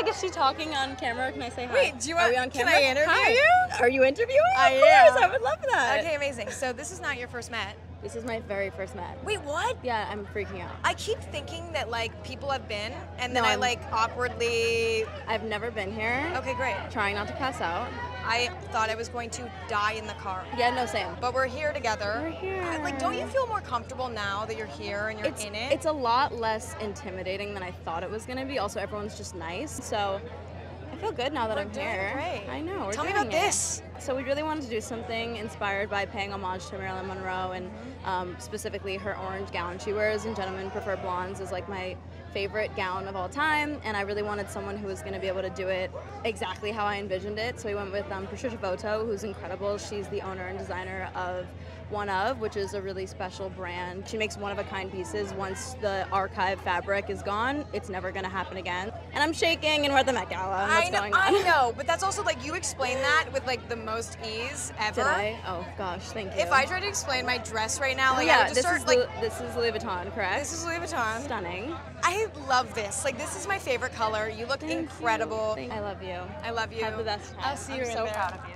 like, is she talking on camera? Can I say hi? Wait, do you Are we on camera? can? I interview Hi. you? Are you interviewing? I of course, am. I would love that. Okay, amazing. So this is not your first Met. This is my very first Met. Wait, what? Yeah, I'm freaking out. I keep thinking that like people have been, and then No, I I'm- like awkwardly. I've never been here. Okay, great. Trying not to pass out. I thought I was going to die in the car. Yeah, no, same. But we're here together. We're here. Like, don't you feel more comfortable now that you're here and you're it's, in it? it's a lot less intimidating than I thought it was gonna be. Also, everyone's just nice. So I feel good now that We're I'm here. great. I know. We're Tell me about it. this. So we really wanted to do something inspired by paying homage to Marilyn Monroe and um, specifically her orange gown she wears in Gentlemen Prefer Blondes is like my favorite gown of all time and I really wanted someone who was going to be able to do it exactly how I envisioned it. So we went with um, Patricia Voto who's incredible. She's the owner and designer of One Of, which is a really special brand. She makes one of a kind pieces. Once the archive fabric is gone, it's never going to happen again. And I'm shaking and we're at the Met Gala. and What's I know, going on? I know, but that's also like you explain that with like the most ease ever. Did I? Oh gosh, thank you. If I tried to explain my dress right now, like I yeah, would just this start is like Lu- this is Louis Vuitton, correct? this is Louis Vuitton. stunning. I love this. Like this is my favorite color. You look Thank incredible. Thank- I love you. I love you. Have the best time. I'll see you I'm in so there. proud of you.